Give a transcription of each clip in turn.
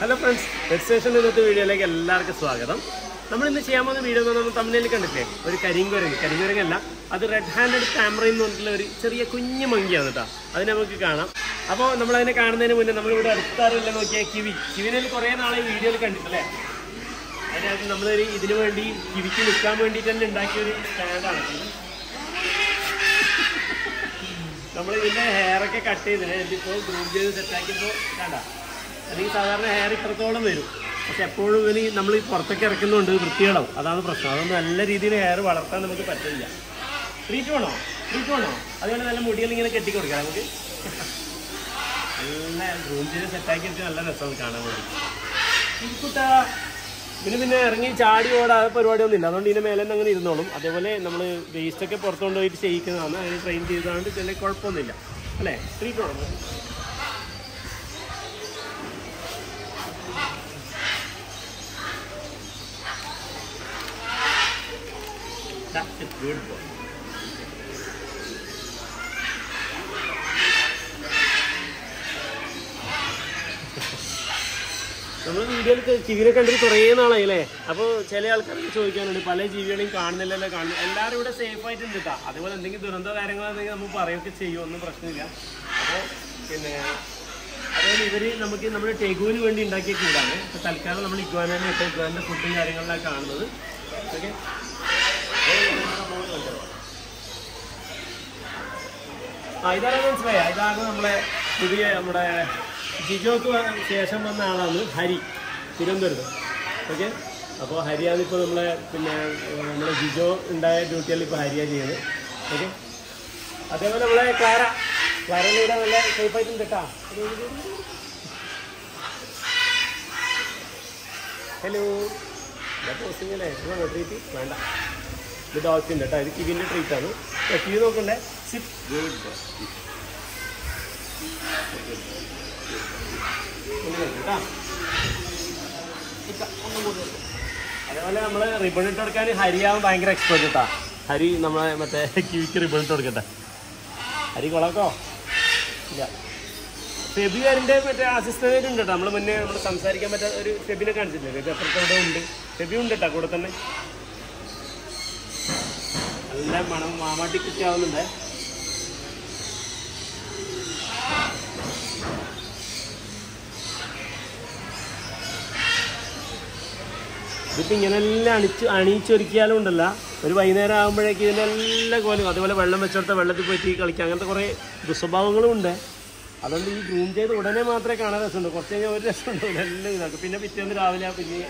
Hello friends head station ഇന്നത്തെ വീഡിയോയിലേക്ക് എല്ലാവർക്കും സ്വാഗതം. നമ്മൾ ഇന്ന് ചെയ്യാൻ പോകുന്ന വീഡിയോ എന്ന് പറഞ്ഞാൽ തമിഴിൽ കണ്ടിട്ടില്ലേ? ഒരു കരിങ്കുരങ്ങ്. കരിങ്കുരങ്ങല്ല അത് റെഡ് ഹാൻഡഡ് ക്യാമറ എന്ന് പറഞ്ഞിട്ടുള്ള ഒരു ചെറിയ കുഞ്ഞു മങ്കിയാണ് കേട്ടോ അത് നമുക്ക് കാണാം. അപ്പോൾ നമ്മൾ അതിനെ കാണുന്നതിന് മുന്നേ നമ്മളിവിടെ അടുത്താറില്ല നോക്കിയാൽ കിവി. കിവിനെ കുറേ നാളെ വീഡിയോയിൽ കണ്ടിട്ടില്ലേ? അതിനകത്ത് നമ്മളൊരു ഇതിനു വേണ്ടി കിവിക്ക് നിൽക്കാൻ വേണ്ടിയിട്ട് തന്നെ ഉണ്ടാക്കിയ ഒരു സ്റ്റാൻഡാണ് നമ്മൾ ഇതിന്റെ ഹെയറൊക്കെ കട്ട് ചെയ്തിട്ട് ഇപ്പോൾ ഗ്രൂപ്പ് ചെയ്ത് സെറ്റാക്കിയപ്പോൾ വേണ്ട അല്ലെങ്കിൽ സാധാരണ ഹെയർ ഇത്രത്തോളം വരും. പക്ഷെ എപ്പോഴും ഇനി നമ്മൾ ഈ പുറത്തേക്ക് ഇറക്കുന്നുണ്ട് വൃത്തിയാണോ അതാണ് പ്രശ്നം. അതൊന്നും നല്ല രീതിയിൽ ഹെയർ വളർത്താൻ നമുക്ക് പറ്റില്ല. ട്രീറ്റ് വേണോ ട്രീറ്റ് വേണോ അതുകൊണ്ട് നല്ല മുടികൾ ഇങ്ങനെ കെട്ടി കൊടുക്കാം നമുക്ക്. നല്ല റൂം ചെയ്ത് സെറ്റാക്കി സെറ്റാക്കിയിട്ട് നല്ല രസമാണ് കാണാൻ വേണ്ടി. ഇരിക്കുട്ടാ ഇതിന് പിന്നെ ഇറങ്ങി ചാടി ഓടാ പരിപാടിയൊന്നുമില്ല അതുകൊണ്ട് ഇതിന്റെ മേലെ അങ്ങനെ ഇരുന്നോളും. അതേപോലെ നമ്മൾ വേസ്റ്റ് ഒക്കെ പോയിട്ട് ചെയ്യിക്കുന്നതാണ്. അതിന് ട്രെയിൻ ചെയ്തതുകൊണ്ട് ചെറിയ കുഴപ്പമൊന്നുമില്ല. അല്ലേ? ട്രീറ്റ് വേണം good boy. നമ്മൾ വീഡിയോയിൽ ജീവിനെ കണ്ടിട്ട് കുറേ നാളായി അല്ലേ അപ്പോൾ ചില ആൾക്കാർക്ക് ചോദിക്കാനുണ്ട് പല ജീവികളെയും കാണുന്നില്ലല്ലോ കാണുന്നു. എല്ലാവരും ഇവിടെ സേഫ് ആയിട്ടുണ്ട് കേട്ടോ അതുപോലെ എന്തെങ്കിലും ദുരന്ത കാര്യങ്ങളാണെങ്കിൽ നമ്മൾ പറയുകയൊക്കെ ചെയ്യും ഒന്നും പ്രശ്നമില്ല. അപ്പോൾ പിന്നെ അതുപോലെ ഇവർ നമുക്ക് നമ്മുടെ ടെഗുവിന് വേണ്ടി ഉണ്ടാക്കിയ കൂടാണ്. തൽക്കാലം നമ്മൾ ഇഗ്വാനെ ഇട്ട് ഫുഡും കാര്യങ്ങളിലാണ് കാണുന്നത്. ഓക്കെ ആ ഇതാണ് മനസ്സിലായ ഇതാണ് നമ്മുടെ പുതിയ നമ്മുടെ ജിജോക്ക് ശേഷം വന്ന ആളാണ് ഹരി തിരുവനന്തപുരത്ത്. ഓക്കെ? അപ്പോൾ ഹരിയാണ് ഇപ്പോൾ നമ്മളെ പിന്നെ നമ്മളെ ജിജോ ഉണ്ടായ ഡ്യൂട്ടിയിൽ ഇപ്പോൾ ഹരിയ ചെയ്യുന്നത്. ഓക്കെ? അതേപോലെ നമ്മളെ ക്ലാര. ക്ലാരന്റെ നല്ല സേഫായിട്ടുണ്ട് കേട്ടോ. ഹലോ പോസ്റ്റിംഗ് അല്ലേ? ട്രീറ്റ് വേണ്ട. ഇത് ഡോഗ്സിന്റെ കേട്ടോ. ഇത് കിവിന്റെ ട്രീറ്റാണ് കിവി നോക്കണ്ടേ? സിപ്പ് boy. അതേപോലെ നമ്മൾ റിബൺ ഇട്ട് കൊടുക്കാൻ ഹരിയാവും ഭയങ്കര എക്സ്പെർട്ട് കേട്ടാ ഹരി നമ്മളെ മറ്റേ കിവിക്ക് റിബൺ ഇട്ട് കൊടുക്കട്ടെ. ഹരി കൊളക്കോ ഇല്ല. ഫെബികാരിന്റെ മറ്റേ അസിസ്റ്റന്റ് ഉണ്ട് കേട്ടോ നമ്മൾ മുന്നേ നമ്മൾ സംസാരിക്കാൻ പറ്റാത്ത ഒരു ഫെബിനെ കാണിച്ചിട്ടില്ല? ഫെബി അപ്പുറത്തോടെ ഉണ്ട്. ഫെബി ഉണ്ട് കേട്ടോ കൂടെ തന്നെ. നല്ല മണം മാമാട്ടി കുറ്റിയാവുന്നുണ്ട് ഇതിപ്പോൾ ഇങ്ങനെല്ലാം അണിച്ച് അണിയിച്ചൊരുക്കിയാലും ഉണ്ടല്ല. ഒരു വൈകുന്നേരം ആകുമ്പോഴേക്ക് ഇതിനെല്ലാം കോലും. അതുപോലെ വെള്ളം വെച്ചെടുത്ത വെള്ളത്തിൽ പറ്റി കളിക്കുക അങ്ങനത്തെ കുറേ ദുസ്വഭാവങ്ങളും ഉണ്ട്. അതുകൊണ്ട് ഈ ഗ്രൂം ചെയ്ത് ഉടനെ മാത്രമേ കാണാൻ രസമുണ്ട് കുറച്ച് കഴിഞ്ഞാൽ ഒരു രസമുണ്ട് എല്ലാം ഇതാക്കും. പിന്നെ പിറ്റേന്ന് രാവിലെ പിന്നെ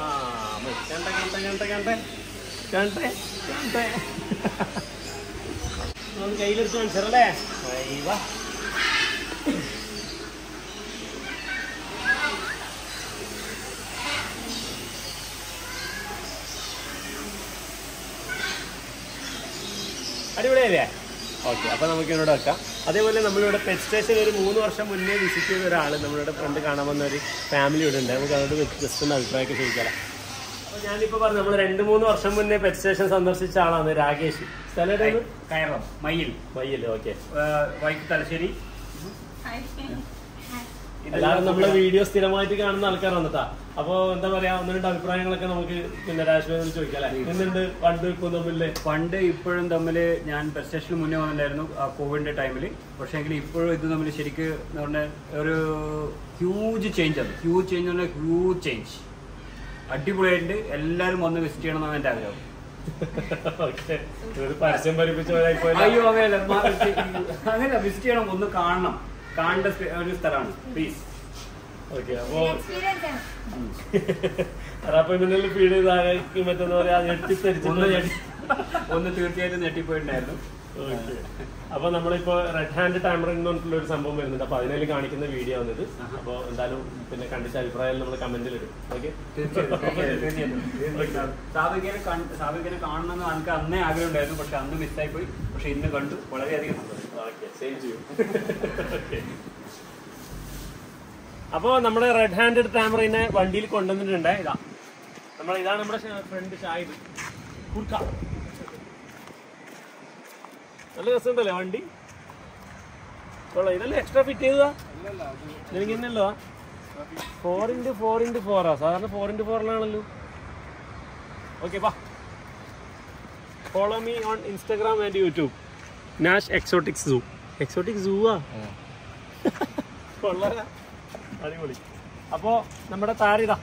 ആ. കണ്ടേ കണ്ടേ കണ്ടേ കണ്ടേ. കണ്ടേ കണ്ടേ. കയ്യിലെടുത്ത് കാണിച്ചല്ലേ അടിപൊളിയല്ലേ? ഓക്കെ അപ്പോൾ നമുക്ക് ഇവിടെ വെക്കാം. അതേപോലെ നമ്മളിവിടെ പെറ്റ് സ്റ്റേഷൻ ഒരു മൂന്ന് വർഷം മുന്നേ വിസിറ്റ് ചെയ്ത ഒരാൾ നമ്മളിവിടെ ഫ്രണ്ട് കാണാൻ വന്ന ഒരു ഫാമിലി ഇവിടെ ഉണ്ട്. നമുക്ക് അതോട് ജസ്റ്റ് ഒന്ന് അഭിപ്രായമൊക്കെ ചോദിക്കാം. അപ്പോൾ ഞാനിപ്പോൾ പറഞ്ഞു നമ്മൾ രണ്ട് മൂന്ന് വർഷം മുന്നേ പെറ്റ് സ്റ്റേഷൻ സന്ദർശിച്ച ആളാണ് രാകേഷ്. സ്ഥലം കയറാം മയിൽ. മയ്യൽ ഓക്കെ വൈക്ക് തലശ്ശേരി എല്ലാവരും നമ്മളെ വീഡിയോ സ്ഥിരമായിട്ട് കാണുന്ന ആൾക്കാർ വന്നിട്ടാ അപ്പൊ എന്താ പറയാ ഒന്ന് രണ്ട് അഭിപ്രായങ്ങളൊക്കെ നമുക്ക് പിന്നെ രാഷ്ട്രീയത്തിൽ ചോദിക്കാം എന്തുണ്ട് പണ്ട് ഇപ്പൊ തമ്മിൽ? പണ്ട് ഇപ്പോഴും തമ്മിൽ ഞാൻ ബസ് സ്റ്റേഷന് മുന്നേ വന്നിട്ടുണ്ടായിരുന്നു ആ കോവിഡിന്റെ ടൈമിൽ പക്ഷേ എങ്കിൽ ഇപ്പോഴും ഇത് തമ്മിൽ ശരിക്ക് എന്താ പറഞ്ഞാൽ ഒരു ഹ്യൂജ് ചേഞ്ച് ആണ്. ഹ്യൂജ് ചേഞ്ച് എന്ന് പറഞ്ഞാൽ ഹ്യൂജ് ചേഞ്ച് അടിപൊളിയായിട്ട് എല്ലാവരും വന്ന് വിസിറ്റ് ചെയ്യണം എന്നാണ് എന്റെ ആഗ്രഹം പരസ്യം അയ്യോ അങ്ങനെയല്ല. അങ്ങനെയല്ല വിസിറ്റ് ചെയ്യണം ഒന്ന് കാണണം. കാണേണ്ട ഒരു സ്ഥലമാണ്. പ്ലീസ് ഓക്കെ അപ്പോ അറാപ്പമെന്റിൽ ഫീഡ് ചെയ്താൽ മറ്റെന്താ പറയാ ഒന്ന് ഞെട്ടിത്തരിച്ചു ഞെട്ടി ഒന്ന് തീർച്ചയായിട്ടും ഞെട്ടിപ്പോയിട്ടുണ്ടായിരുന്നു. ഓക്കെ അപ്പൊ നമ്മളിപ്പോ റെഡ് ഹാൻഡ് ടാമറിൻ എന്ന് പറഞ്ഞിട്ടുള്ള ഒരു സംഭവം വരുന്നുണ്ട്. അപ്പൊ അതിനേൽ കാണിക്കുന്ന വീഡിയോ വന്നത് അപ്പൊ എന്തായാലും പിന്നെ കണ്ടിട്ട് അഭിപ്രായം നമ്മൾ കമന്റിൽ ഇടും. ഓക്കെ സാബികനെ കാണണമെന്ന് എനിക്ക് അന്നേ ആഗ്രഹം ഉണ്ടായിരുന്നു പക്ഷെ അന്ന് മിസ്സായി പോയി. പക്ഷെ ഇന്ന് കണ്ടു. വളരെയധികം സന്തോഷം. ഓക്കെ അപ്പോൾ നമ്മുടെ റെഡ് ഹാൻഡഡ് ടാമറിനെ വണ്ടിയിൽ കൊണ്ടുവന്നിട്ടുണ്ട്. ഇതാ. നമ്മൾ ഇതാണ് നമ്മുടെ ഫ്രണ്ട് ഷായിബ് കുർക്ക. നല്ല രസമുണ്ടല്ലേ വണ്ടി? ഇതല്ലേ എക്സ്ട്രാ ഫിറ്റ് ചെയ്തതാ? തന്നെയല്ലോ ഫോർ ഇന്റു ഫോർ ഇന്റു ഫോറാ സാധാരണ ഫോർ ഇന്റു ഫോറിലാണല്ലോ ഓക്കെ വാ. Follow me on Instagram and YouTube Nash exotic zoo exotic സൂവാ കൊള്ളാ. അടിപൊളി. അപ്പോ നമ്മുടെ താരിതാ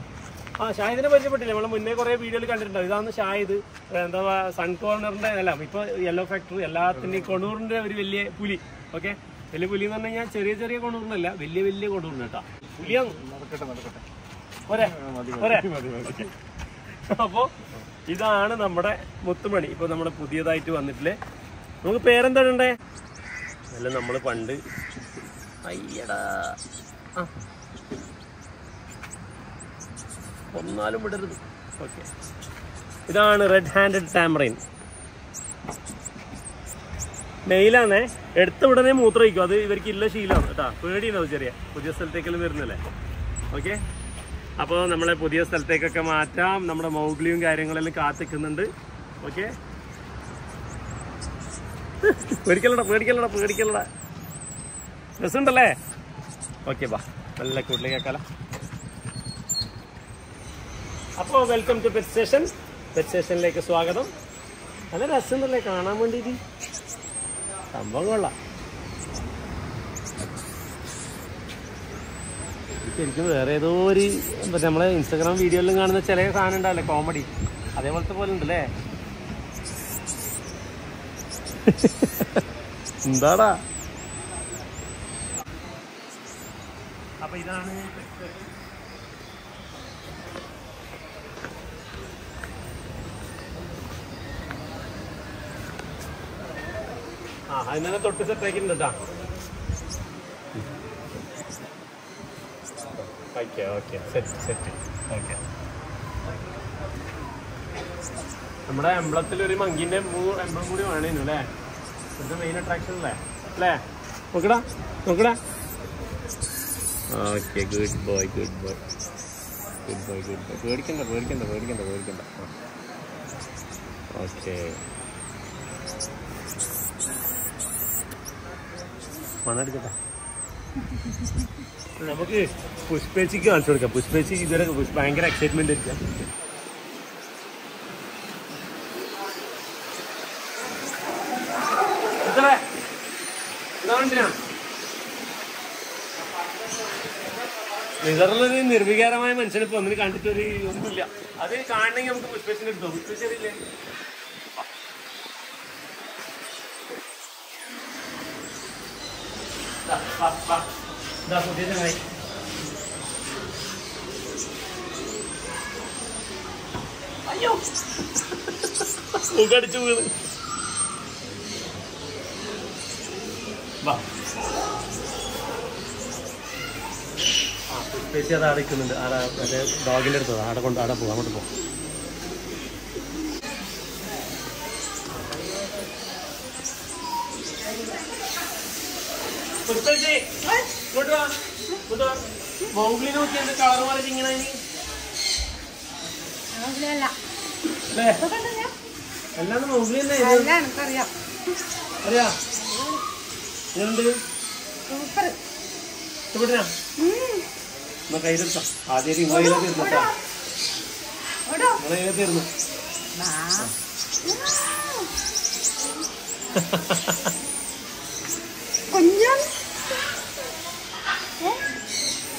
ആ ഷാഹിദിനെ പരിചയപ്പെട്ടില്ലേ? നമ്മൾ മുന്നേ കുറേ വീഡിയോയിൽ കണ്ടിട്ടുണ്ടാവും. ഇതാണ് ഷാഹിദ് എന്താ സൺ കോർണറിന്റെ അല്ല ഇപ്പൊ യെല്ലോ ഫാക്ടറി എല്ലാത്തിന്റെയും കൊണൂറിന്റെ ഒരു വലിയ പുലി ഓക്കെ വലിയ പുലി എന്ന് പറഞ്ഞു കഴിഞ്ഞാൽ ചെറിയ ചെറിയ കൊണൂറിനല്ല വലിയ വലിയ കൊണൂറിന് കേട്ടോ. പുലിയാണ് പോരെ പോരെ. Okay. അപ്പോ ഇതാണ് നമ്മുടെ മുത്തുമണി. ഇപ്പൊ നമ്മുടെ പുതിയതായിട്ട് വന്നിട്ടില്ലേ? നമുക്ക് പേരെന്താണ് ഉണ്ടേ അല്ല നമ്മൾ പണ്ട് അയ്യടാ. ആ. ഒന്നാലും വിടരുത്. ഓക്കെ. ഇതാണ് റെഡ് ഹാൻഡഡ് ടാമറൈൻ മെയിലാണേ. എടുത്ത ഉടനെ മൂത്രയിക്കും അത് ഇവർക്ക് ഇല്ല ശീലമാണ്. കേട്ടാ. പേടിയുണ്ടാവും ചെറിയ? പുതിയ സ്ഥലത്തേക്കെല്ലാം വരുന്നല്ലേ? ഓക്കെ. അപ്പോൾ നമ്മളെ പുതിയ സ്ഥലത്തേക്കൊക്കെ മാറ്റാം. നമ്മുടെ മൗഗ്ലിയും കാര്യങ്ങളെല്ലാം കാത്തിക്കുന്നുണ്ട്. ഓക്കെ. പേടിക്കല്ലടാ പേടിക്കല്ലടാ പേടിക്കല്ലടാ. രസമുണ്ടല്ലേ? ഓക്കെ ബാ. നല്ല കൂടുതൽ കേക്കാല അപ്പോൾ welcome to pet station pet സ്റ്റേഷനിലേക്ക് സ്വാഗതം. നല്ല രസമുണ്ടല്ലേ കാണാൻ വേണ്ടിയിട്ട് സംഭവം കൊള്ളാം. ശരിക്കും വേറെ ഏതോ ഒരു നമ്മളെ ഇൻസ്റ്റാഗ്രാം വീഡിയോയിലും കാണുന്ന ചില സാധനം ഉണ്ടാവില്ലേ കോമഡി അതേപോലത്തെ പോലെ ഉണ്ടല്ലേ? എന്താടാ? അപ്പൊ ഇതാണ് ആ അതിനെ തൊട്ട് സെറ്റ് ആക്കിയിട്ടുണ്ട് കേട്ടാ okay okay set set okay നമ്മുടെ എംബ്ലത്തിൽ ഒരു മങ്കിന്റെ എംബ്ലം കൂടി വേണേനു അല്ലേ ഇവിടുത്തെ മെയിൻ അട്രാക്ഷൻ അല്ലേ അല്ലേ നോക്കടാ നോക്കടാ. Okay good boy good boy good boy good boy പേടിക്കണ്ട പേടിക്കണ്ട പേടിക്കണ്ട പേടിക്കണ്ട. ഓക്കെ മണെടുക്കട്ടെ നമുക്ക് പുഷ്പേച്ചിക്ക് കാണിച്ചു കൊടുക്കാം. പുഷ്പേച്ചിക്ക് ഇതുവരെ ഭയങ്കര എക്സൈറ്റ്മെന്റ് ആയിരിക്കാം ഇതല്ലേ? നിതറിലൊരു നിർവികാരമായ മനുഷ്യനെ ഇപ്പൊ ഒന്നിന് കണ്ടിട്ട് ഒരു ഒന്നുമില്ല അത് കാണണമെങ്കിൽ നമുക്ക് പുഷ്പേച്ചിനെ എടുത്തോ പുഷ്പേശ്ശേരിയില്ലേ പുതിയ ചങ്ങായി അയ്യോ. സുഖടിച്ചു വീണ്. വാ. പുഷ്പേച്ചി അത് നിൽക്കുന്നുണ്ട് ആടെ മറ്റേ ഡോഗിന്റെ അടുത്തത് ആടെ കൊണ്ട് ആടെ പോകാം അങ്ങോട്ട് പോകാം എല്ലാം അറിയാ. എങ്ങനെയുണ്ട് സൂപ്പർ ഇഷ്ടപ്പെട്ടാ എന്നാ കയ്യിലെടുത്താ ആദ്യം നിങ്ങളെ കയ്യിലെ തീർന്നട്ടാ ഓടോ നിങ്ങളെ കയ്യിലെ തീർന്നു വാ. കുഞ്ഞാൻ ഏ?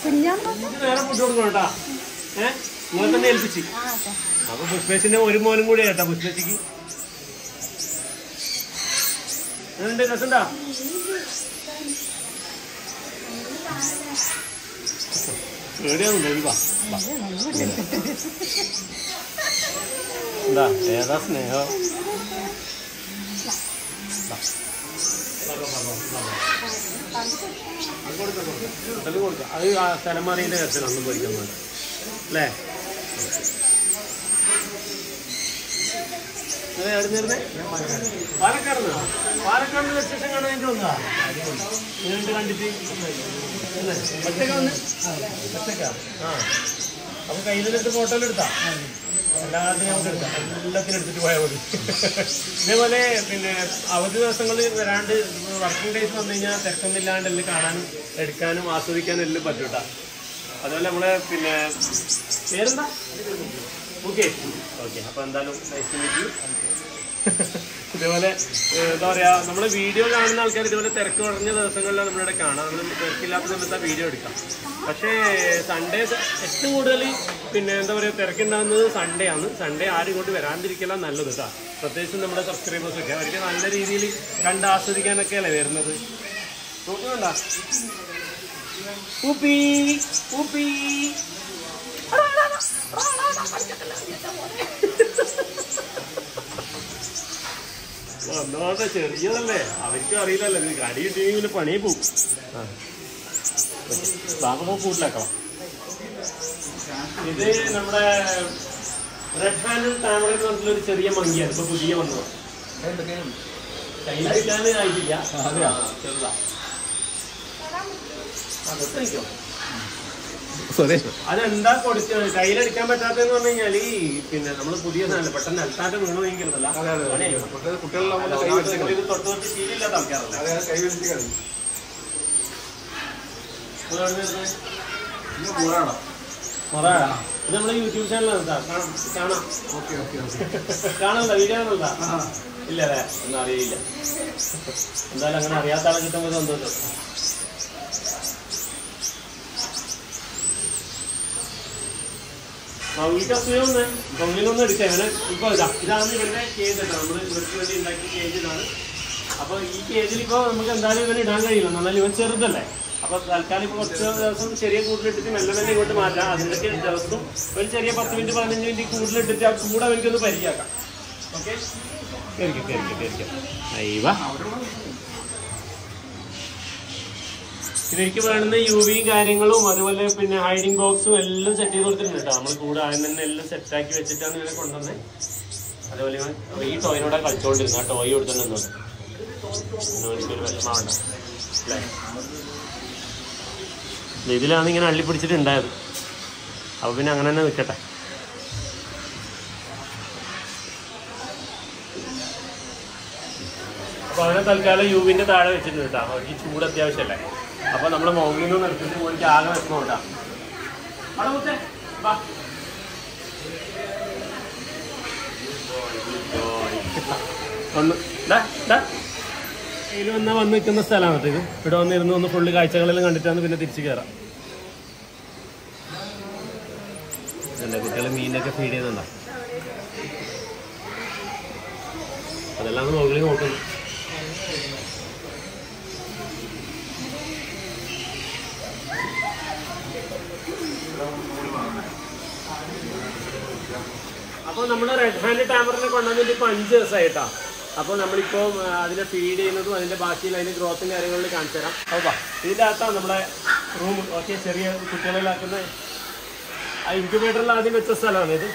കുഞ്ഞാൻ പറഞ്ഞ? ഇത് നേരെ ഫുഡ് കൊടുക്കണം കേട്ടാ. ഏഹ് നിങ്ങളെ തന്നെ ഏൽപ്പിച്ച്. അപ്പൊ പുഷ്പേച്ചിന്റെ ഒരു മോനും കൂടെ കേട്ടാ പുഷ്പേച്ചിക്ക് എങ്ങനെയുണ്ട് രസണ്ടാ. എന്താ ഏതാ സ്നേഹം. അത് ആ മാറിയതിന്റെ രസമാണ് ഒന്നും പോയിക്കാൻ വേണ്ട അല്ലേ പാലക്കാട് പാലക്കാട് ലൊക്കേഷൻ കാണാൻ വേണ്ടി വന്നതാ. കണ്ടിട്ട് ഒറ്റക്ക ആ അപ്പൊ കയ്യിലെടുത്ത് ഫോട്ടോയിൽ എടുത്താ എല്ലാത്തിനും നമുക്ക് എടുക്കാം. എല്ലാത്തിനും എടുത്തിട്ട് പോയാൽ മതി. ഇതേപോലെ പിന്നെ അവധി ദിവസങ്ങളിൽ വരാണ്ട് വർക്കിംഗ് ഡേയ്സ് വന്നു കഴിഞ്ഞാൽ തിരക്കൊന്നില്ലാണ്ട് എല്ലാം കാണാനും എടുക്കാനും ആസ്വദിക്കാനും എല്ലാം പറ്റൂട്ടാ അതുപോലെ നമ്മളെ പിന്നെ പേരെന്താ? ഓക്കെ. ഇതേപോലെ എന്താ പറയാ നമ്മൾ വീഡിയോ കാണുന്ന ആൾക്കാർ ഇതുപോലെ തിരക്ക് കുറഞ്ഞ ദിവസങ്ങളിൽ നമ്മളിവിടെ കാണാം. നമ്മൾ തിരക്കില്ലാത്ത സമയത്ത് വീഡിയോ എടുക്കാം. പക്ഷേ സൺഡേ ഏറ്റവും കൂടുതൽ പിന്നെ എന്താ പറയാ തിരക്കുണ്ടാകുന്നത് സൺഡേ ആണ്. സൺഡേ ആരും ഇങ്ങോട്ട് വരാണ്ടിരിക്കല നല്ലത് കേട്ടോ പ്രത്യേകിച്ചും നമ്മുടെ സബ്സ്ക്രൈബേഴ്സ് ഒക്കെ. അവർക്ക് നല്ല രീതിയിൽ കണ്ട് ആസ്വദിക്കാനൊക്കെ അല്ലേ വരുന്നത്? നോക്കുന്നുണ്ടോ? ഉപ്പി ഉപ്പി ഒന്നാമത്തെ ചെറിയതല്ലേ. അവർക്ക് അറിയില്ലല്ലോ. ഇത് കടി കിട്ടിയെങ്കിൽ പണി പോവും ആ. ബാബ കൂട്ടിലാക്കണം. ഇത് നമ്മുടെ റെഡ് ഹാൻഡ് താമര എന്ന് പറഞ്ഞിട്ടുള്ള ഒരു ചെറിയ മങ്കിയാണ്. ഇപ്പൊ പുതിയ വന്നത്. കയ്യിലില്ലാതെ ആയിട്ടില്ല. ചെറുതാ. അതൊക്കെ നിൽക്കോ അതെന്താ കൊടുക്ക കയ്യിലെടുക്കാൻ പറ്റാത്തെന്ന് പറഞ്ഞു ഈ പിന്നെ നമ്മൾ പുതിയ സാധനം പെട്ടെന്ന് അൽത്താട്ട് വീണു ഇത് തൊട്ട് തൊട്ട് ശീലമില്ലാത്ത ആൾക്കാരല്ലേ? കൊറേ ഇത് നമ്മുടെ യൂട്യൂബ് ചാനലാണ് കാണാം കാണണ്ട വീഡിയോ കാണണ്ട ഇല്ല അല്ലേ ഒന്നും അറിയില്ല. എന്തായാലും അങ്ങനെ അറിയാത്ത ആളെ കിട്ടുമ്പോൾ സന്തോഷം. മൗലിക്ക് അസുഖമൊന്ന് മൗലിനൊന്നും എടുക്കാം. ഇവനെ ഇപ്പൊ ഇതാ ഇതാണ് ഇവരുടെ കേജ് നമ്മൾ ഇവർക്ക് വേണ്ടി ഉണ്ടാക്കിയ കേജ് ഇതാണ്. അപ്പൊ ഈ കേജിൽ ഇപ്പൊ നമുക്ക് എന്തായാലും ഇവന് ഇടാൻ കഴിയില്ല. എന്നാലും ഇവൻ ചെറുതല്ലേ. അപ്പൊ തൽക്കാലം ഇപ്പൊ കുറച്ച് ദിവസം ചെറിയ കൂടുതലിട്ടിട്ട് മെല്ലെ മെല്ലെ ഇങ്ങോട്ട് മാറ്റാം. അതിന്റെ ദിവസം ഒരു ചെറിയ പത്ത് മിനിറ്റ് പതിനഞ്ച് മിനിറ്റ് കൂടുതലിട്ടിട്ട് ആ കൂടെ എനിക്കൊന്ന് പരിചയമാക്കാം. ഓക്കെ? ശരിക്കും ശരിക്കും ശരിക്കും. ഇതിലേക്ക് വേണ്ടുന്ന യു വിയും കാര്യങ്ങളും അതുപോലെ പിന്നെ ഹൈഡിങ് ബോക്സും എല്ലാം സെറ്റ് ചെയ്ത് കൊടുത്തിട്ടുണ്ട് കേട്ടോ. നമ്മൾ കൂടെ ആദ്യം തന്നെ എല്ലാം സെറ്റാക്കി വെച്ചിട്ടാണ് ഇവരെ കൊണ്ടുവന്നത് അതുപോലെ ഈ ടോയിനോടെ കളിച്ചോണ്ടിരുന്നു. ആ ടോയ് കൊടുത്തിട്ടുണ്ടെന്നുണ്ട് ഇതിലാണ് ഇങ്ങനെ അള്ളി പിടിച്ചിട്ടുണ്ടായത്. അപ്പൊ പിന്നെ അങ്ങനെ തന്നെ നിൽക്കട്ടെ അപ്പൊ അവനെ തൽക്കാലം യുവിന്റെ താഴെ വെച്ചിട്ടുണ്ട് കേട്ടോ. ഈ ചൂട് അത്യാവശ്യമല്ലേ അപ്പൊ നമ്മൾ മൗലിൽ നിർത്തിട്ട് എടുത്തിട്ട് പോയിട്ട് ആകെ വെക്കണം കേട്ടാ. ഒന്ന്. ഇതിൽ വന്നാ വന്ന് നിൽക്കുന്ന സ്ഥലമാണ് കേട്ടോ ഇത്. ഇവിടെ വന്നിരുന്ന് ഒന്ന് ഫുള്ള് കാഴ്ചകളെല്ലാം കണ്ടിട്ടാണ് പിന്നെ തിരിച്ചു കയറാം എന്റെ കുട്ടികൾ മീനൊക്കെ ഫീഡ് ചെയ്യുന്നുണ്ടോ? അതെല്ലാം നോക്കി നോക്കുന്നു. അപ്പോൾ നമ്മൾ റെഡ് ഹാൻഡ് ടാമറിനെ കൊണ്ടുവന്നിട്ട് ഇപ്പോൾ അഞ്ച് ദിവസമായിട്ടാ അപ്പോൾ നമ്മളിപ്പോൾ ആ, അതിനെ ഫീഡ് ചെയ്യുന്നതും അതിന്റെ ബാക്കിയിൽ അതിന്റെ ഗ്രോത്തും കാര്യങ്ങളിൽ കാണിച്ചു തരാം. അപ്പോൾ ഇതിന്റെ അകത്താണ് നമ്മുടെ റൂം ഓക്കെ ചെറിയ കുട്ടികളിലാക്കുന്ന ആ ഇൻക്യുബേറ്ററിൽ ആദ്യം വെച്ച സ്ഥലമാണ് ഇത്.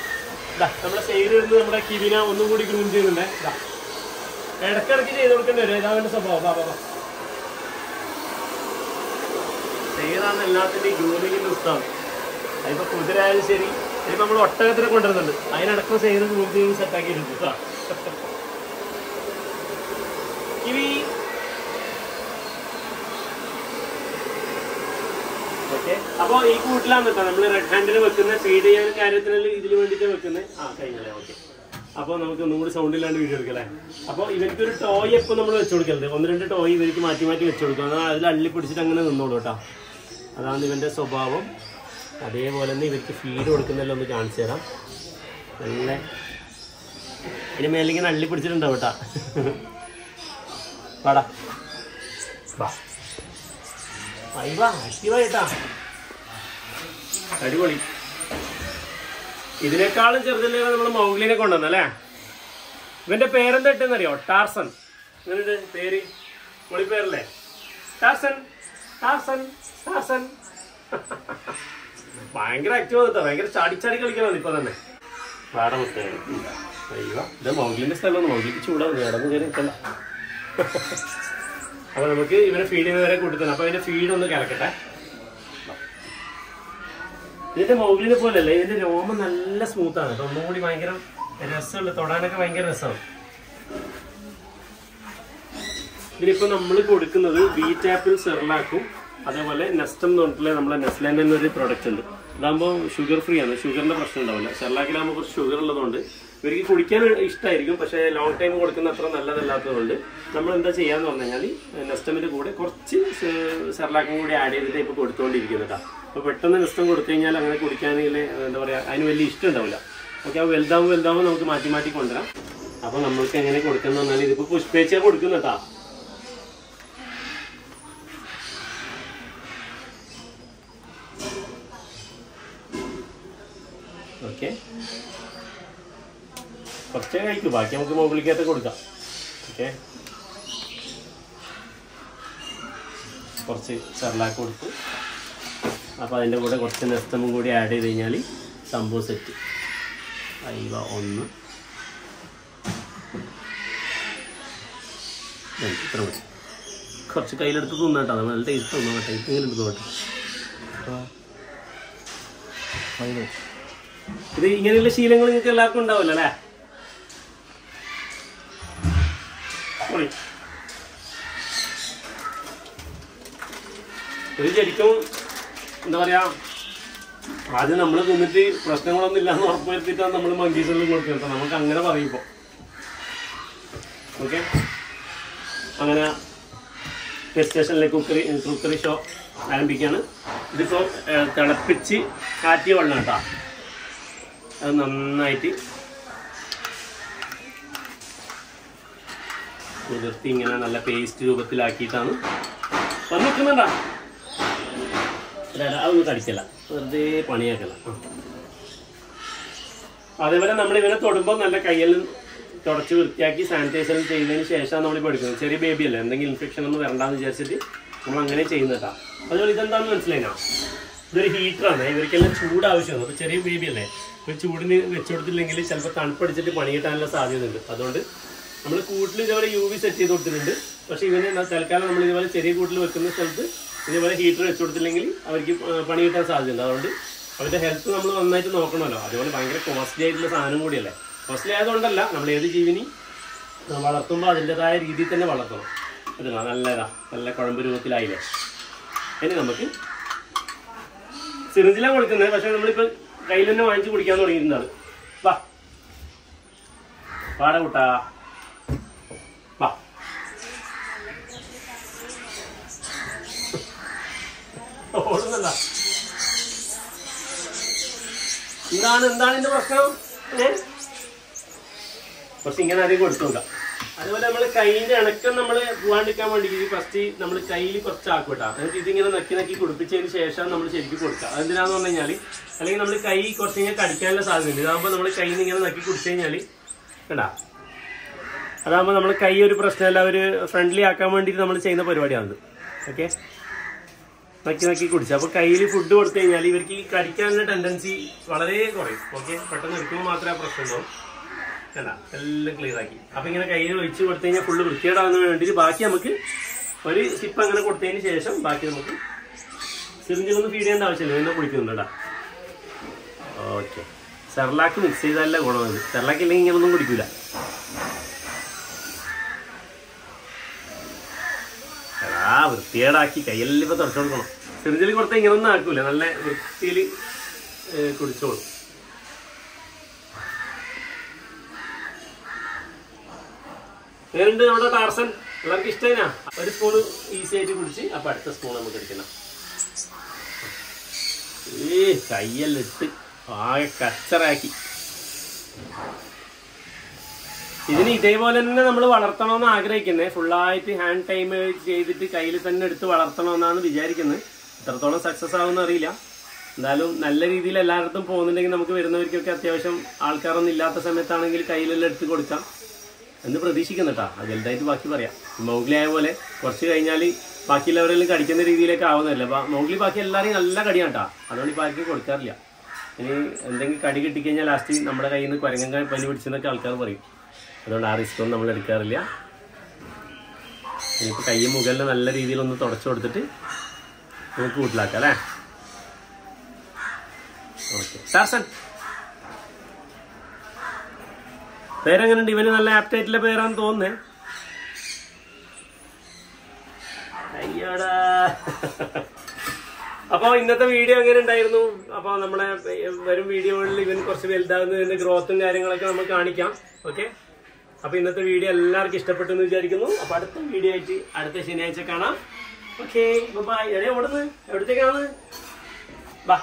ഇതാ നമ്മുടെ സൈഡിൽ നമ്മുടെ കിവിന ഒന്നും കൂടി ഗ്രൂം ചെയ്യുന്നുണ്ട്. ഇടക്കിടക്ക് ചെയ്ത് കൊടുക്കേണ്ടി വരും. ഇതാവന്റെ സ്വഭാവം. ബാ സൈഡാണ് എല്ലാത്തിന്റെയും ഗ്രൂമിങ്ങിന്റെ ഉത്സവം അതിപ്പോൾ കുതിരയായാലും ശരി ഇനിയിപ്പോൾ നമ്മൾ ഒട്ടകത്തിനെ കൊണ്ടുവരുന്നുണ്ട്. അതിനടക്കം ചെയ്ത് ഗ്രൂം ചെയ്ത് സെറ്റാക്കിയിട്ടുണ്ട് കേട്ടോ ഇനി ഓക്കെ. അപ്പോൾ ഈ കൂട്ടിലാണ് കേട്ടോ നമ്മൾ റെഡ് ഹാൻഡിൽ വെക്കുന്ന ഫീഡ് ചെയ്യാൻ കാര്യത്തിനെല്ലാം ഇതിന് വേണ്ടിയിട്ട് വെക്കുന്നത് ആ കഴിഞ്ഞല്ലേ ഓക്കെ. അപ്പോൾ നമുക്ക് ഒന്നും കൂടി സൗണ്ട് ഇല്ലാണ്ട് വീഡിയോ എടുക്കല്ലേ? അപ്പോൾ ഇവർക്ക് ഒരു ടോയ് എപ്പോൾ നമ്മൾ വെച്ച് കൊടുക്കരുത്. ഒന്ന് രണ്ട് ടോയ് ഇവർക്ക് മാറ്റി മാറ്റി വെച്ച് കൊടുക്കുക അതിൽ അള്ളി പിടിച്ചിട്ട് അങ്ങനെ നിന്നോളൂ കേട്ടോ. അതാണ് ഇവന്റെ സ്വഭാവം. അതേപോലെ തന്നെ ഇവർക്ക് ഫീഡ് കൊടുക്കുന്നതെല്ലാം ഒന്ന് കാണിച്ചു തരാം. നല്ല ഇതിന് മേലിങ്ങനെ അള്ളി പിടിച്ചിട്ടുണ്ടാവും കേട്ടാ? വാ. അടിപൊളി. ഇതിനേക്കാളും ചെറുതല്ലേ നമ്മൾ മൗഗ്ലിനെ കൊണ്ടുവന്നല്ലേ ഇവന്റെ പേരെന്താ ഇട്ടെന്നറിയോ? ടാർസൺ. ഇവന്റെ പേര്? പേരല്ലേ? Tarzan Tarzan. ഭയങ്കര ആക്റ്റീവ് ആകത്ത ഭയങ്കര ചാടിച്ചാടി ചാടി കളിക്കണം ഇപ്പൊ തന്നെ. വേറെ മുത്തേ. അയ്യോ ഇത് മൗഗ്ലിന്റെ സ്ഥലമാണ്. മൗഗ്ലിക്ക് ചൂടാണ്. ഇടന്ന് കയറി നിൽക്കണ്ട അപ്പൊ നമുക്ക് ഇവനെ ഫീഡ് ചെയ്യുന്നവരെ കൂട്ടിത്തന്നെ അപ്പൊ അതിന്റെ ഫീഡ് ഒന്ന് കിടക്കട്ടെ ഇതിന്റെ മൗഗ്ലിനെ പോലെയല്ല. ഇതിന്റെ രോമം നല്ല സ്മൂത്ത് ആണ് ഒന്നും കൂടി ഭയങ്കര രസമുള്ള തൊടാനൊക്കെ ഭയങ്കര രസമാണ്. ഇതിലിപ്പോ നമ്മൾ കൊടുക്കുന്നത് ബീറ്റ് ആപ്പിൾ സെർലാക്കും അതേപോലെ നെസ്റ്റം എന്ന് പറഞ്ഞിട്ടുള്ള നമ്മളെ നെസ്ലാൻഡ് എന്നൊരു പ്രോഡക്റ്റ് ഉണ്ട്. അതാകുമ്പോൾ ഷുഗർ ഫ്രീ ആണ്. ഷുഗറിന്റെ പ്രശ്നം ഉണ്ടാവില്ല. സെർലാക്കിലാകുമ്പോൾ കുറച്ച് ഷുഗർ ഉള്ളതുകൊണ്ട് ഇവർക്ക് കുടിക്കാൻ ഇഷ്ടമായിരിക്കും പക്ഷേ ലോങ് ടൈം കൊടുക്കുന്ന അത്ര നല്ലതല്ലാത്തതുകൊണ്ട് നമ്മൾ എന്താ ചെയ്യാന്ന് പറഞ്ഞു കഴിഞ്ഞാൽ നെസ്റ്റമിന്റെ കൂടെ കുറച്ച് സെർലാക്കും കൂടി ആഡ് ചെയ്തിട്ട് ഇപ്പോൾ കൊടുത്തുകൊണ്ടിരിക്കുന്നത് അപ്പോൾ പെട്ടെന്ന് നെസ്റ്റം കൊടുത്തു കഴിഞ്ഞാൽ അങ്ങനെ കുടിക്കാനെങ്കിൽ എന്താ പറയുക അതിന് വലിയ ഇഷ്ടം ഉണ്ടാവില്ല. ഓക്കെ അപ്പോൾ വലുതാവും വലുതാവും നമുക്ക് മാറ്റി മാറ്റി കൊണ്ടുവരാം. അപ്പോൾ നമ്മൾക്ക് എങ്ങനെ കൊടുക്കുന്നതെന്നാൽ ഇതിപ്പോൾ പുഷ്പേച്ച കൊടുക്കുന്നട്ടാ കുറച്ചേ കഴിക്കും ബാക്കി നമുക്ക് മുകളിലേക്കത്തെ കൊടുക്കാം. ഓക്കെ? കുറച്ച് സെർലാക്ക് കൊടുത്തു. അപ്പോൾ അതിന്റെ കൂടെ കുറച്ച് നെസ്തമും കൂടി ആഡ് ചെയ്ത് കഴിഞ്ഞാൽ സംഭവം സെറ്റ് അയ്യ ഒന്ന്. ഇത്ര മതി. കുറച്ച് കയ്യിലെടുത്ത് തിന്നട്ടോ നല്ല ടേസ്റ്റ് തോന്നാം കേട്ടോ. എങ്ങനെ എടുത്ത് കേട്ടോ ഇത് ഇങ്ങനെയുള്ള ശീലങ്ങൾ നിങ്ങൾക്ക് എല്ലാവർക്കും ഉണ്ടാവില്ല അല്ലേ? ഇത് ശരിക്കും എന്താ പറയാ ആദ്യം നമ്മൾ തിന്നിട്ട് പ്രശ്നങ്ങളൊന്നും ഇല്ലാന്ന് ഉറപ്പ് വരുത്തിയിട്ടാണ് നമ്മൾ മങ്കീസുകളിൽ കൊടുക്കുന്നത് നമുക്ക് അങ്ങനെ പറയുമ്പോൾ ഓക്കെ അങ്ങനെ ടെസ്റ്റ് സ്റ്റേഷനിലെ കുക്കറി കുക്കറി ഷോ ആരംഭിക്കുകയാണ് ഇതിപ്പോൾ തിളപ്പിച്ച് കാറ്റിയ വെള്ളം കേട്ടോ. അത് നന്നായിട്ട് കുതിർത്തി ഇങ്ങനെ നല്ല പേസ്റ്റ് രൂപത്തിലാക്കിയിട്ടാണ് വന്ന് നിൽക്കുന്നുണ്ടാ അതൊന്നും കടിക്കല വെറുതെ പണിയാക്കല അതേപോലെ നമ്മൾ ഇവനെ തൊടുമ്പോൾ നല്ല കയ്യിൽ തുടച്ച് വൃത്തിയാക്കി സാനിറ്റൈസർ ചെയ്തതിന് ശേഷമാണ് നമ്മൾ എടുക്കുന്നത് ചെറിയ ബേബി അല്ലേ? എന്തെങ്കിലും ഇൻഫെക്ഷൻ ഒന്നും വരണ്ടാന്ന് വിചാരിച്ചിട്ട് നമ്മൾ അങ്ങനെ ചെയ്യുന്നതാ. അതുപോലെ ഇതെന്താണെന്ന് മനസ്സിലായിനാ ഇതൊരു ഹീറ്ററാണ് ഇവർക്കെല്ലാം ചൂട് ആവശ്യമാണ് അപ്പോൾ ചെറിയ ബേബി അല്ലേ? ഒരു ചൂടിന് വെച്ചുകൊടുത്തില്ലെങ്കിൽ ചിലപ്പോൾ തണുപ്പടിച്ചിട്ട് പണി കിട്ടാനുള്ള സാധ്യതയുണ്ട്. അതുകൊണ്ട് നമ്മൾ കൂട്ടിൽ ഇതേപോലെ യു വി സെറ്റ് ചെയ്ത് കൊടുത്തിട്ടുണ്ട്. പക്ഷേ ഇവന് തൽക്കാലം നമ്മൾ ഇതുപോലെ ചെറിയ കൂട്ടിൽ വെക്കുന്ന സ്ഥലത്ത് ഇതേപോലെ ഹീറ്റർ വെച്ച് കൊടുത്തില്ലെങ്കിൽ അവർക്ക് പണി കിട്ടാൻ സാധ്യതയുണ്ട്. അതുകൊണ്ട് അവരുടെ ഹെൽത്ത് നമ്മൾ നന്നായിട്ട് നോക്കണമല്ലോ. അതുപോലെ ഭയങ്കര കോസ്റ്റ്ലി ആയിട്ടുള്ള സാധനം കൂടിയല്ലേ. കോസ്റ്റ്ലി ആയതുകൊണ്ടല്ല നമ്മൾ ഏത് ജീവിനി വളർത്തുമ്പോൾ അതിന്റെതായ രീതിയിൽ തന്നെ വളർത്തണം. അതല്ല നല്ലതാ. നല്ല കുഴമ്പ് രൂപത്തിലായില്ലേ. ഇനി നമുക്ക് സിറിഞ്ചിലാണ് കൊടുക്കുന്നത്. പക്ഷെ നമ്മളിപ്പോൾ കയ്യിൽ തന്നെ വാങ്ങിച്ച് കുടിക്കാൻ തുടങ്ങിയിരുന്നത് വാ. ഓടുന്നല്ല എന്താണ് എന്താണ് എന്റെ പ്രശ്നം? കുറച്ച് ഇങ്ങനെ ആദ്യം കൊടുത്തുണ്ട അതുപോലെ നമ്മൾ കൈയിന്റെ ഇണക്കം നമ്മൾ പോവാണ്ടിരിക്കാൻ വേണ്ടി ഫസ്റ്റ് നമ്മൾ കയ്യിൽ കുറച്ച് ആക്കൂട്ടാ എന്നിട്ട് ഇതിങ്ങനെ നക്കി നക്കി കുടിപ്പിച്ചതിന് ശേഷം നമ്മൾ ശരിക്കും കൊടുക്കുക അതെന്തിനാന്ന് പറഞ്ഞു കഴിഞ്ഞാൽ അല്ലെങ്കിൽ നമ്മൾ കൈ കുറച്ച് ഇങ്ങനെ കടിക്കാനുള്ള സാധ്യതയുണ്ട് ഇതാകുമ്പോൾ നമ്മൾ കൈ ഇങ്ങനെ നക്കി കുടിച്ചു കഴിഞ്ഞാൽ കേട്ടാ അതാകുമ്പോൾ നമ്മൾ കൈ ഒരു പ്രശ്നമല്ല ഒരു ഫ്രണ്ട്ലി ആക്കാൻ വേണ്ടിയിട്ട് നമ്മൾ ചെയ്യുന്ന പരിപാടിയാണത്. ഓക്കെ നക്കി നക്കി കുടിച്ചു. അപ്പൊ കയ്യിൽ ഫുഡ് കൊടുത്തു കഴിഞ്ഞാൽ ഇവർക്ക് ഈ കടിക്കാനുള്ള ടെൻഡൻസി വളരെ കുറയും. ഓക്കെ പെട്ടെന്ന് എടുക്കുമ്പോൾ മാത്രമേ പ്രശ്നം ഉണ്ടാവും. കണ്ട എല്ലാം ക്ലിയർ ആക്കി. അപ്പൊ ഇങ്ങനെ കയ്യിൽ ഒഴിച്ച് കൊടുത്തു കഴിഞ്ഞാൽ ഫുള്ള് വൃത്തികേടാവുന്നതിന് വേണ്ടിയിട്ട് ബാക്കി നമുക്ക് ഒരു സിപ്പ് അങ്ങനെ കൊടുത്തതിന് ശേഷം ബാക്കി നമുക്ക് സിറിഞ്ചിലൊന്നും ഫീഡ് ചെയ്യേണ്ട ആവശ്യമില്ല. ഇതിനെ കുടിക്കുന്നുണ്ടാ ഓക്കെ സെർലാക്ക് മിക്സ് ചെയ്താലല്ലേ ഗുണമെന്ന് സെർലാക്ക് ഇല്ലെങ്കിൽ ഇങ്ങനൊന്നും കുടിക്കൂല. വൃത്തിയേടാക്കി കയ്യെല്ലാം ഇപ്പൊ തുടച്ചു കൊടുക്കണം. സിറിഞ്ചിൽ കൊടുത്താൽ ഇങ്ങനൊന്നും ആക്കൂല. നല്ല വൃത്തിയിൽ കുടിച്ചോളും. എങ്ങനെയുണ്ട് നമ്മുടെ ടാർസൻ എല്ലാവർക്കും ഇഷ്ടമാ ഒരു സ്പൂൺ ഈസി ആയിട്ട് കുടിച്ച് അപ്പൊ അടുത്ത സ്പൂൺ നമുക്ക് എടുക്കണം. ഏ കയ്യെല്ലാം ഇട്ട് ആകെ കച്ചറാക്കി. ഇതിന് ഇതേപോലെ തന്നെ നമ്മൾ വളർത്തണമെന്ന് ആഗ്രഹിക്കുന്നത് ഫുള്ളായിട്ട് ഹാൻഡ് ടൈം ചെയ്തിട്ട് കയ്യിൽ തന്നെ എടുത്ത് വളർത്തണമെന്നാണ് വിചാരിക്കുന്നത് എത്രത്തോളം സക്സസ് ആവുമെന്ന് അറിയില്ല. എന്തായാലും നല്ല രീതിയിൽ എല്ലായിടത്തും പോകുന്നുണ്ടെങ്കിൽ നമുക്ക് വരുന്നവർക്കൊക്കെ അത്യാവശ്യം ആൾക്കാരൊന്നും ഇല്ലാത്ത സമയത്താണെങ്കിൽ കയ്യിലെല്ലാം എടുത്ത് കൊടുക്കാം എന്ന് പ്രതീക്ഷിക്കുന്നു കേട്ടോ. അത് വലുതായിട്ട് ബാക്കി പറയാം. മൗഗ്ലി ആയ പോലെ കുറച്ച് കഴിഞ്ഞാൽ ബാക്കിയുള്ളവരെല്ലാം കടിക്കുന്ന രീതിയിലേക്ക് ആവുന്നതല്ല. അപ്പോൾ മൗഗ്ലി ബാക്കി എല്ലാവരെയും നല്ല കടിയാണ് കേട്ടോ. അതുകൊണ്ട് ഇപ്പൊ ആർക്കും കൊടുക്കാറില്ല. ഇനി എന്തെങ്കിലും കടി കിട്ടിക്കഴിഞ്ഞാൽ ലാസ്റ്റ് നമ്മുടെ കയ്യിൽ നിന്ന് കുരങ്ങൻ പനി പിടിച്ചെന്നൊക്കെ ആൾക്കാർ പറയും. അതുകൊണ്ട് ആ റിസ്ക് ഒന്നും നമ്മൾ എടുക്കാറില്ല. ഇനിയിപ്പോൾ കൈ മുകളിൽ നല്ല രീതിയിലൊന്ന് തുടച്ചു കൊടുത്തിട്ട് നമുക്ക് കൂട്ടിലാക്കാം അല്ലേ? ഓക്കെ. ടാർസൻ പേരെങ്ങനെയുണ്ട് ഇവന് നല്ല ആപ്റ്റൈറ്റിലെ പേരാന്ന് തോന്നുന്നേ. അയ്യോടാ. അപ്പൊ ഇന്നത്തെ വീഡിയോ എങ്ങനെ ഉണ്ടായിരുന്നു? അപ്പോൾ നമ്മുടെ വരും വീഡിയോകളിൽ ഇവൻ കുറച്ച് വലുതാകുന്നതിന്റെ ഗ്രോത്തും കാര്യങ്ങളൊക്കെ നമുക്ക് കാണിക്കാം. ഓക്കെ? അപ്പൊ ഇന്നത്തെ വീഡിയോ എല്ലാവർക്കും ഇഷ്ടപ്പെട്ടു എന്ന് വിചാരിക്കുന്നു. അപ്പൊ അടുത്ത വീഡിയോ ആയിട്ട് അടുത്ത ശനിയാഴ്ച കാണാം. ഓക്കെ ബൈ എവിടെ ഓടുന്നു. എവിടത്തേക്കാണ്? ബാ